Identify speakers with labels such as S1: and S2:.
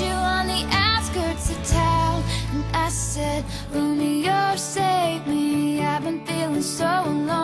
S1: you on the outskirts of town. And I said, Romeo, save me. I've been feeling so alone.